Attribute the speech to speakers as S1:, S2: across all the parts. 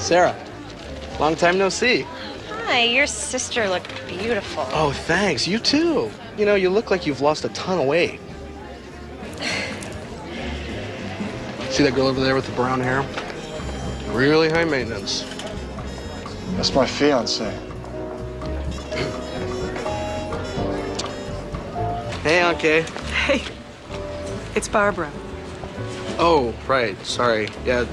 S1: Sarah, long time no see.
S2: Hi, your sister looked beautiful.
S1: Oh, thanks. You too. You know, you look like you've lost a ton of weight. See that girl over there with the brown hair? Really high maintenance.
S3: That's my fiance.
S1: Hey, Aunt Kay.
S4: Hey, it's Barbara.
S1: Oh, right. Sorry. Yeah,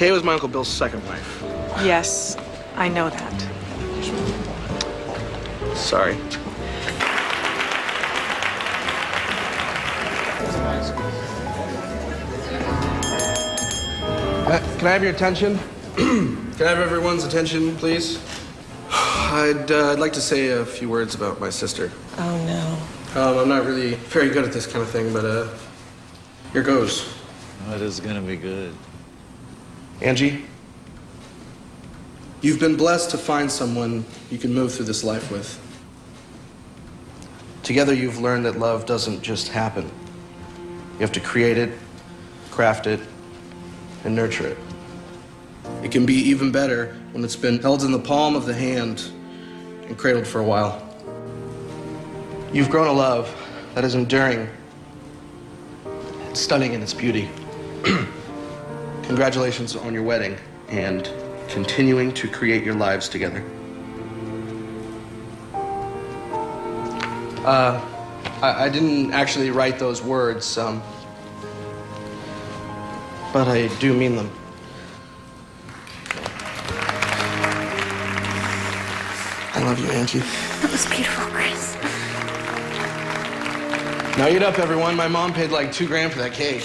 S1: Kay was my Uncle Bill's second wife.
S4: Yes, I know that.
S1: Sorry. Uh, Can I have your attention? Can I have everyone's attention, please? I'd, uh, I'd like to say a few words about my sister.
S2: Oh no.
S1: Um, I'm not really very good at this kind of thing, but uh, here goes.
S5: Oh, this gonna be good.
S1: Angie, you've been blessed to find someone you can move through this life with. Together, you've learned that love doesn't just happen. You have to create it, craft it, and nurture it. It can be even better when it's been held in the palm of the hand and cradled for a while. You've grown a love that is enduring, and stunning in its beauty. Congratulations on your wedding and continuing to create your lives together. Uh, I, I didn't actually write those words, um, but I do mean them. I love you, Angie.
S2: That was beautiful, Chris.
S1: Now eat up, everyone. My mom paid like two grand for that cake.